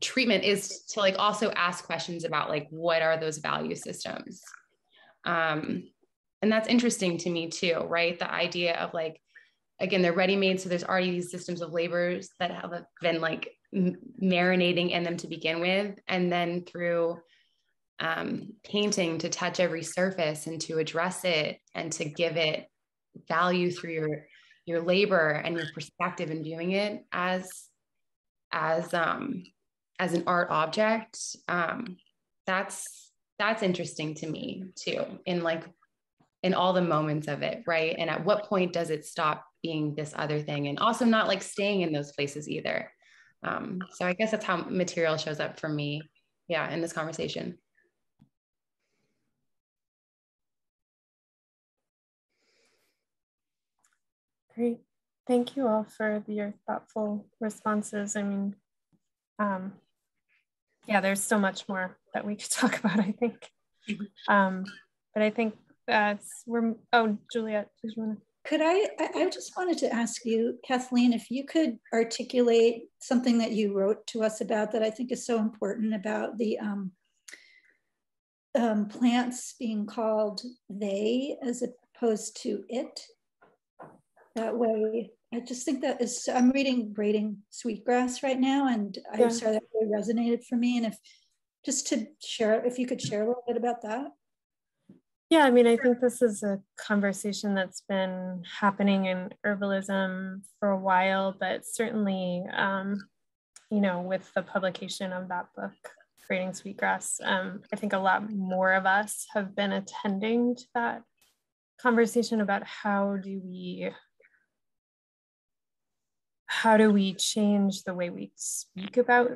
Speaker 5: treatment is to like also ask questions about like what are those value systems? Um and that's interesting to me too right? The idea of like again they're ready made so there's already these systems of labors that have been like marinating in them to begin with and then through um, painting to touch every surface and to address it and to give it value through your your labor and your perspective in viewing it as as um as an art object um that's that's interesting to me too in like in all the moments of it right? And at what point does it stop being this other thing? And also not like staying in those places either. Um so i guess that's how material shows up for me yeah in this conversation
Speaker 2: Great. Thank you all for your thoughtful responses. I mean, um, yeah, there's so much more that we could talk about, I think. Um, but I think that's, we're, oh, Juliet, did you want to?
Speaker 6: Could I, I just wanted to ask you, Cathleen, if you could articulate something that you wrote to us about that I think is so important about the um, um, plants being called they as opposed to it that way. I just think that is, I'm reading Braiding Sweetgrass right now, and yeah. I saw that really resonated for me. And if just to share, if you could share a little bit about that.
Speaker 2: Yeah, I mean, I think this is a conversation that's been happening in herbalism for a while, but certainly, um, you know, with the publication of that book, Braiding Sweetgrass, um, I think a lot more of us have been attending to that conversation about how do we how do we change the way we speak about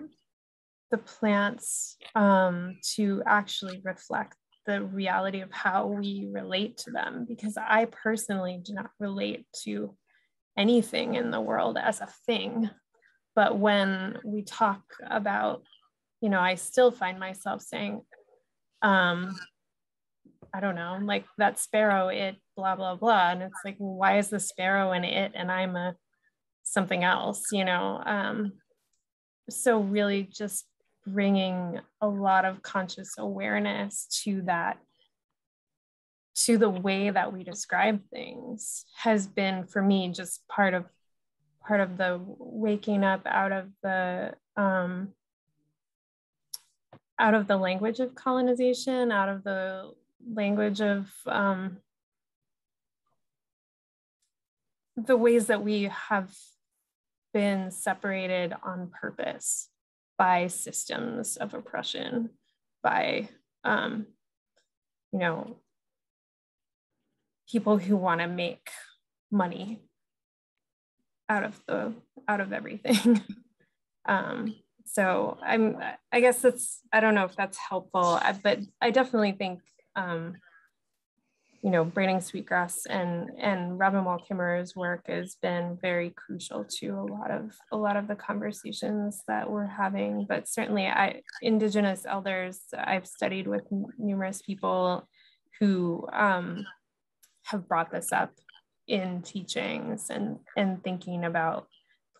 Speaker 2: the plants um, to actually reflect the reality of how we relate to them? Because i personally do not relate to anything in the world as a thing. But when we talk about you know i still find myself saying um i don't know like that sparrow it blah blah blah. And it's like why is the sparrow an it and i'm a something else, you know. Um, so really just bringing a lot of conscious awareness to that to the way that we describe things has been for me just part of part of the waking up out of the um, out of the language of colonization out of the language of um, the ways that we have been separated on purpose by systems of oppression, by, um, you know, people who want to make money out of the out of everything. um, so I'm I guess that's I don't know if that's helpful, but I definitely think um, you know, braiding sweetgrass and and Robin Wall Kimmerer's work has been very crucial to a lot of a lot of the conversations that we're having. But certainly, I Indigenous elders I've studied with numerous people who um, have brought this up in teachings and and thinking about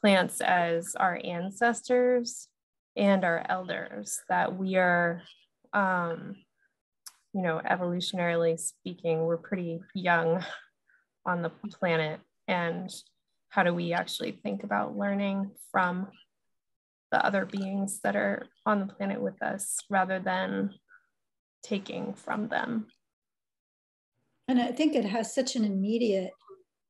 Speaker 2: plants as our ancestors and our elders that we are um, you know, evolutionarily speaking, we're pretty young on the planet. And how do we actually think about learning from the other beings that are on the planet with us rather than taking from them?
Speaker 6: And I think it has such an immediate,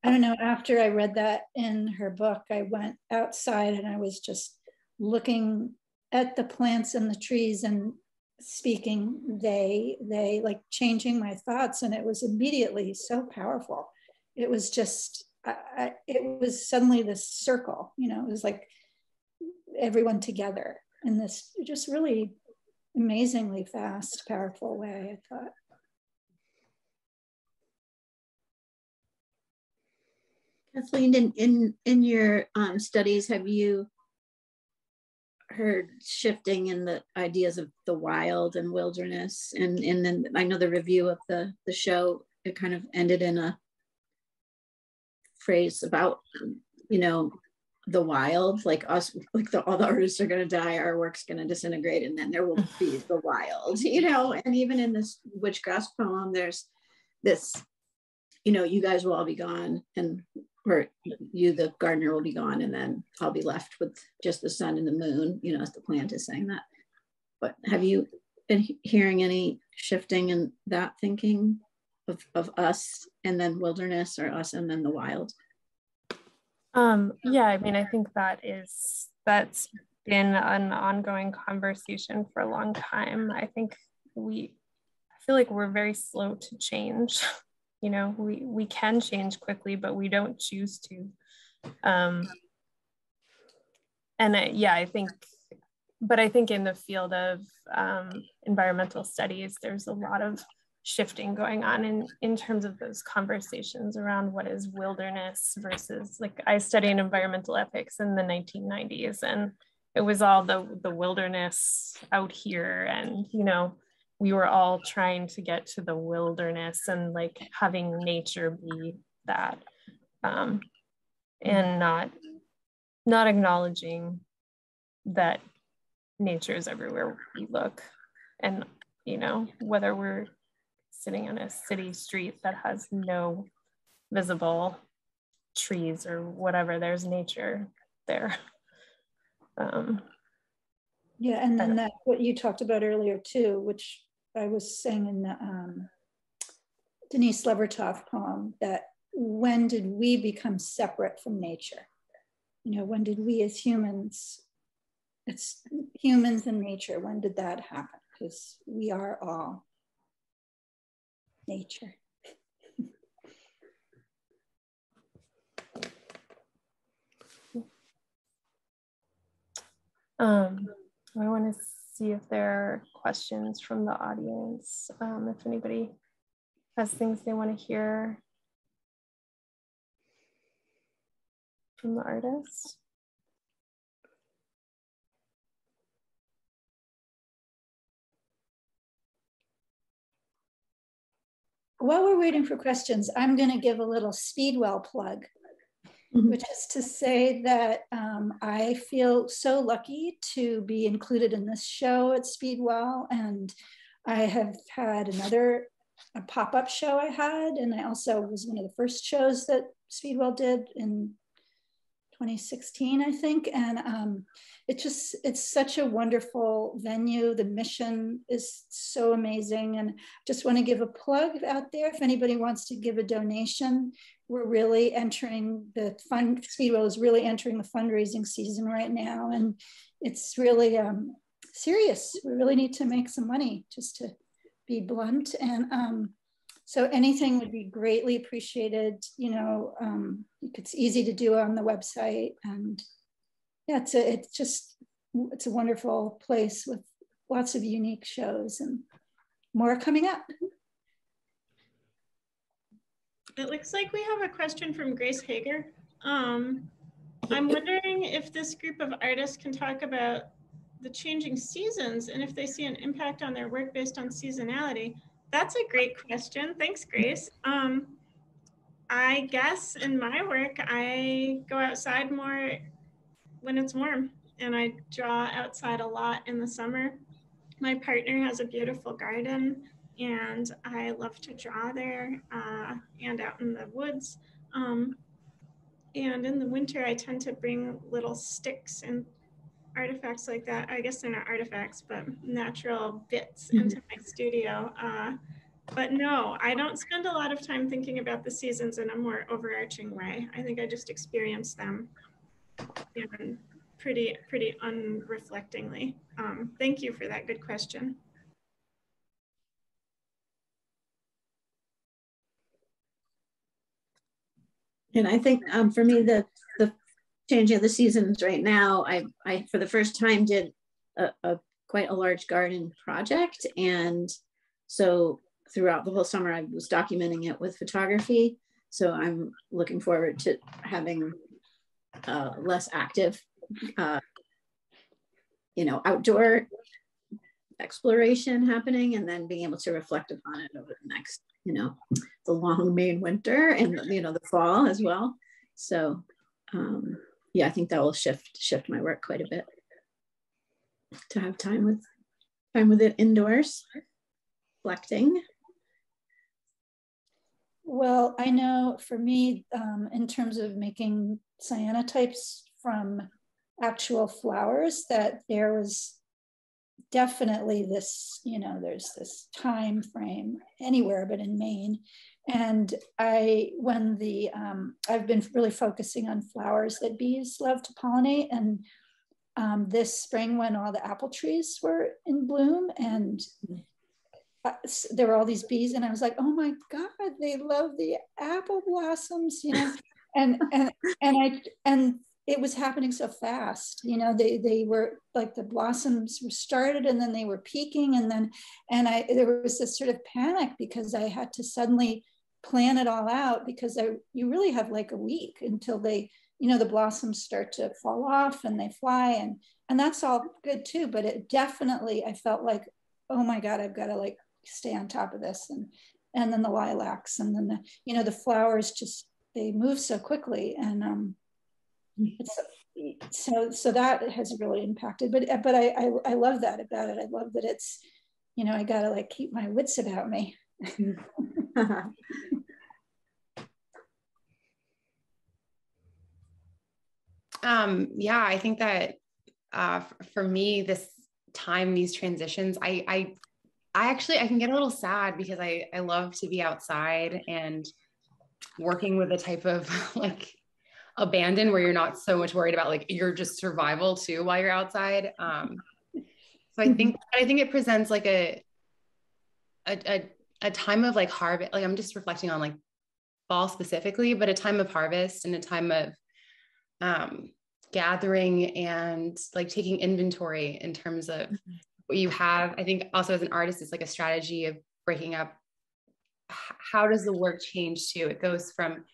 Speaker 6: I don't know, after I read that in her book, I went outside and I was just looking at the plants and the trees and speaking they they like changing my thoughts and it was immediately so powerful. It was just I, it was suddenly this circle you know it was like everyone together in this just really amazingly fast powerful way i thought.
Speaker 3: Cathleen in in, in your um, studies have you heard shifting in the ideas of the wild and wilderness and and then i know the review of the the show it kind of ended in a phrase about you know the wild, like us, like the, all the artists are going to die, our work's going to disintegrate, and then there will be the wild, you know. And even in this witchgrass poem, there's this, you know, you guys will all be gone, and or you, the gardener, will be gone, and then I'll be left with just the sun and the moon, you know, as the plant is saying that. But have you been hearing any shifting in that thinking of, of us and then wilderness or us and then the wild?
Speaker 2: Um, yeah, I mean, I think that is that's been an ongoing conversation for a long time. I think we I feel like we're very slow to change. You know, we we can change quickly, but we don't choose to. Um, and I, yeah, I think, but I think in the field of um, environmental studies, there's a lot of shifting going on in in terms of those conversations around what is wilderness versus like I studied environmental ethics in the 1990s and it was all the the wilderness out here and you know we were all trying to get to the wilderness and like having nature be that um, and not not acknowledging that nature is everywhere we look and you know whether we're sitting on a city street that has no visible trees or whatever, there's nature there. Um,
Speaker 6: yeah, and then that what you talked about earlier too, which I was saying in the um, Denise Levertov poem, that when did we become separate from nature? You know, when did we as humans, it's humans and nature, when did that happen? Because we are all nature.
Speaker 2: um, I want to see if there are questions from the audience. Um, if anybody has things they want to hear from the artist.
Speaker 6: while we're waiting for questions, I'm going to give a little Speedwell plug, mm-hmm. which is to say that um, I feel so lucky to be included in this show at Speedwell. And I have had another a pop-up show I had, and I also was one of the first shows that Speedwell did in 2016, I think. And um, it just, it's such a wonderful venue. The mission is so amazing. And just want to give a plug out there. If anybody wants to give a donation, we're really entering the fund, Speedwell is really entering the fundraising season right now. And it's really um, serious. We really need to make some money just to be blunt. And um, so anything would be greatly appreciated. You know, um, it's easy to do on the website, and yeah, it's a, it's just it's a wonderful place with lots of unique shows and more coming up.
Speaker 4: It looks like we have a question from Grace Hager. Um, I'm wondering if this group of artists can talk about the changing seasons and if they see an impact on their work based on seasonality. That's a great question. Thanks, Grace. Um, I guess in my work, I go outside more when it's warm and I draw outside a lot in the summer. My partner has a beautiful garden and I love to draw there uh, and out in the woods. Um, and in the winter, I tend to bring little sticks and artifacts like that. I guess they're not artifacts, but natural bits mm-hmm. into my studio. Uh, but no, I don't spend a lot of time thinking about the seasons in a more overarching way. I think I just experience them pretty, pretty unreflectingly. Um, thank you for that good question.
Speaker 3: And I think um, for me, the the changing of the seasons right now, I, I for the first time did a, a quite a large garden project. And so throughout the whole summer, I was documenting it with photography. So I'm looking forward to having uh, less active, uh, you know, outdoor exploration happening and then being able to reflect upon it over the next, you know, the long Maine winter and, you know, the fall as well. So um, yeah, I think that will shift shift my work quite a bit to have time with time with it indoors, reflecting.
Speaker 6: Well, I know for me, um, in terms of making cyanotypes from actual flowers, that there was definitely this, you know, there's this time frame anywhere but in Maine. And I, when the, um, I've been really focusing on flowers that bees love to pollinate. And um, this spring, when all the apple trees were in bloom and uh, there were all these bees, and I was like, oh my God, they love the apple blossoms, you know. and and and I and it was happening so fast you know they they were like the blossoms were started and then they were peaking and then and i there was this sort of panic because i had to suddenly plan it all out because I, you really have like a week until they you know the blossoms start to fall off and they fly and and that's all good too but it definitely i felt like oh my god i've got to like stay on top of this and and then the lilacs and then the you know the flowers just they move so quickly and um so so that has really impacted but but I, I, I love that about it. I love that it's you know i gotta like keep my wits about me.
Speaker 5: Um yeah i think that uh for me this time these transitions i i i actually i can get a little sad because i i love to be outside and working with a type of like abandon where you're not so much worried about like your just survival too while you're outside. Um, so I think I think it presents like a, a a a time of like harvest. Like I'm just reflecting on like fall specifically, but a time of harvest and a time of um, gathering and like taking inventory in terms of what you have. I think also as an artist, it's like a strategy of breaking up. How does the work change too? It goes from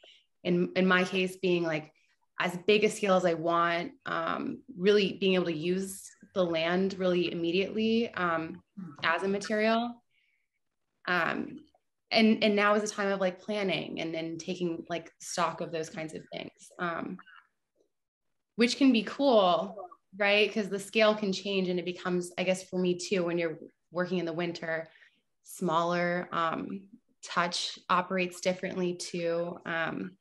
Speaker 5: in in my case being like as big a scale as I want, um, really being able to use the land really immediately um, as a material. Um, and and now is the time of like planning and then taking like stock of those kinds of things, um, which can be cool, right? Because the scale can change and it becomes, I guess, for me too, when you're working in the winter, smaller. Um, touch operates differently too. Um,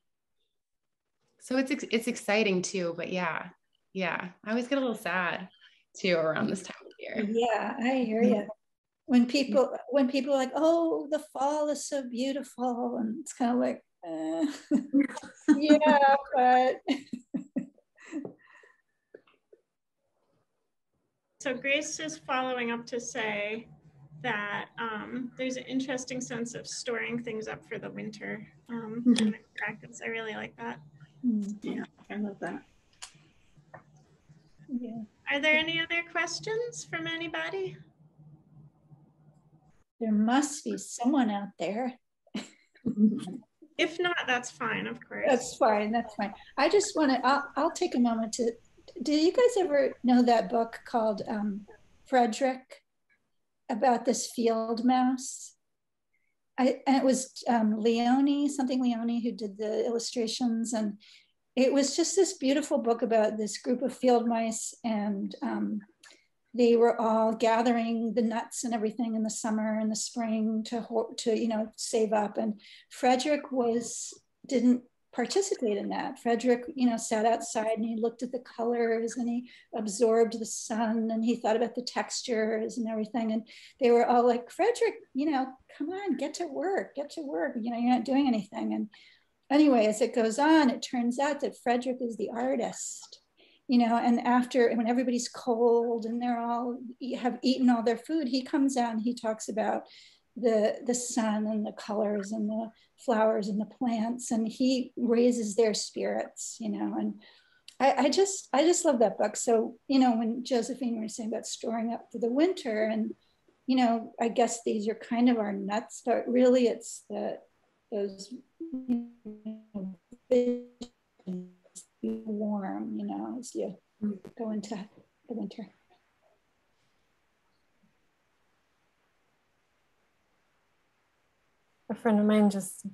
Speaker 5: so it's it's exciting too but yeah yeah i always get a little sad too around this time of year
Speaker 6: yeah i hear you when people when people are like oh the fall is so beautiful and it's kind of like eh. yeah but
Speaker 4: so grace is following up to say that um, there's an interesting sense of storing things up for the winter um, mm-hmm. practice. I really like that.
Speaker 3: Mm, yeah, I love that.
Speaker 4: Yeah. Are there any other questions from anybody?
Speaker 6: There must be someone out there.
Speaker 4: if not, that's fine, of course.
Speaker 6: That's fine. That's fine. I just want to, I'll, I'll take a moment to, did you guys ever know that book called um, Frederick about this field mouse? I, and it was um, Lionni, something Lionni, who did the illustrations. And it was just this beautiful book about this group of field mice. And um, they were all gathering the nuts and everything in the summer and the spring to, to you know, save up. And Frederick was, didn't participate in that. Frederick, you know, sat outside and he looked at the colors and he absorbed the sun and he thought about the textures and everything. And they were all like, Frederick, you know, come on, get to work, get to work. You know, you're not doing anything. And anyway, as it goes on, it turns out that Frederick is the artist. You know, and after when everybody's cold and they're all have eaten all their food, he comes out and he talks about the the sun and the colors and the flowers and the plants and he raises their spirits you know and I, I, just I just love that book. So, you know, when Josephine was saying about storing up for the winter, and you know, I guess these are kind of our nuts, but really it's the those you know, warm, you know, as you go into the winter.
Speaker 2: A friend of mine just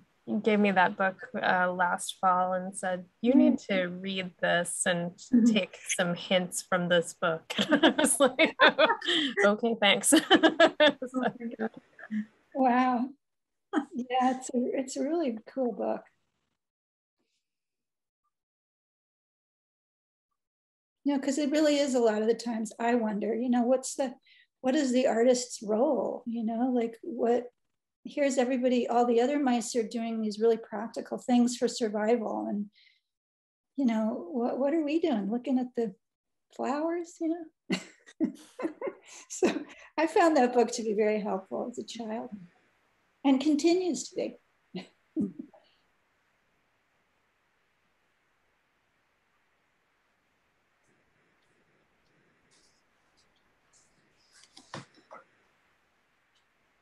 Speaker 2: gave me that book uh, last fall and said, You need to read this and mm-hmm. take some hints from this book. I was like, Okay, thanks.
Speaker 6: wow. Yeah, it's a, it's a really cool book. You know, because it really is a lot of the times I wonder, you know, what's the, what is the artist's role? You know, like what, here's everybody, all the other mice are doing these really practical things for survival. And, you know, what, what are we doing? Looking at the flowers, you know? so I found that book to be very helpful as a child and continues to be.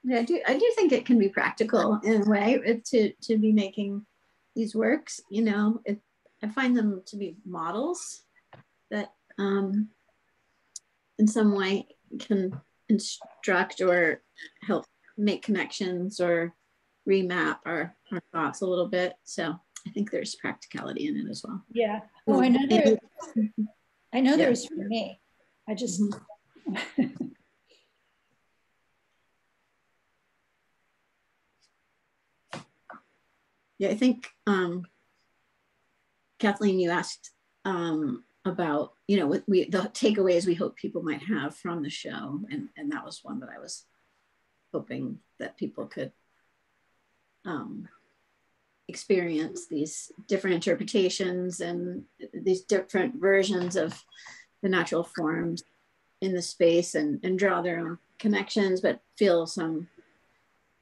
Speaker 3: Yeah, I do. I do think it can be practical in a way to to be making these works. You know, it, I find them to be models that, um, in some way, can instruct or help make connections or remap our, our thoughts a little bit. So I think there's practicality in it as well.
Speaker 6: Yeah. Oh, I know there. I know yeah. there's for me. I just. Mm-hmm.
Speaker 3: Yeah, I think um, Cathleen, you asked um, about you know what we the takeaways we hope people might have from the show, and and that was one that I was hoping that people could um, experience these different interpretations and these different versions of the natural forms in the space and, and draw their own connections, but feel some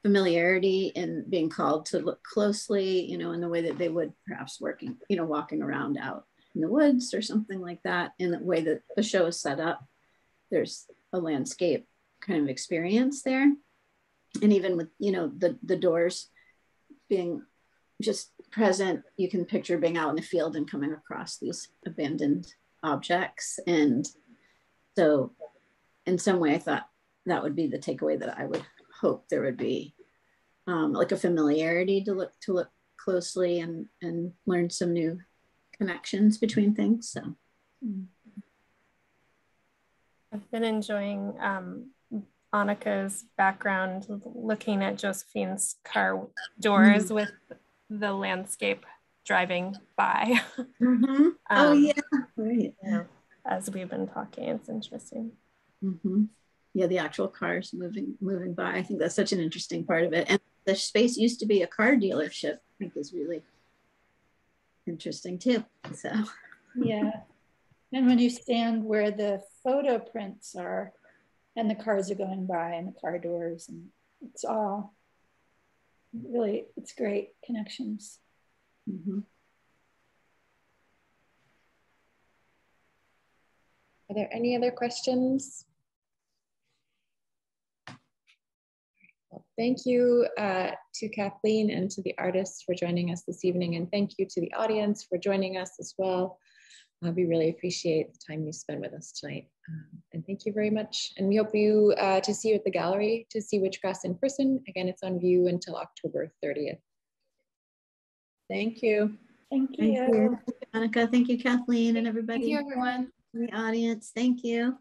Speaker 3: familiarity in being called to look closely, you know, in the way that they would perhaps working, you know, walking around out in the woods or something like that. In the way that the show is set up, there's a landscape kind of experience there. And even with, you know, the, the doors being just present, you can picture being out in the field and coming across these abandoned objects. And so in some way, I thought that would be the takeaway that I would hope there would be um, like a familiarity to look to look closely and and learn some new connections between things. So
Speaker 2: I've been enjoying um, Annika's background, looking at Josephine's car doors mm. with the landscape driving by.
Speaker 3: Mm-hmm. oh um, yeah, right.
Speaker 2: You know, as we've been talking, it's interesting.
Speaker 3: Mm-hmm yeah the actual cars moving moving by. I think that's such an interesting part of it. And the space used to be a car dealership i think is really interesting too so.
Speaker 6: Yeah. And when you stand where the photo prints are and the cars are going by and the car doors and it's all really it's great connections. Mm-hmm.
Speaker 1: are there any other questions thank you uh, to Cathleen and to the artists for joining us this evening. And thank you to the audience for joining us as well. Uh, we really appreciate the time you spend with us tonight. Um, and thank you very much. And we hope you uh, to see you at the gallery to see Witchgrass in person. Again, it's on view until October 30th. Thank you.
Speaker 6: Thank you. Thank you,
Speaker 3: Annika. Thank you, Cathleen, and everybody.
Speaker 1: Thank you, everyone.
Speaker 3: In the audience. Thank you.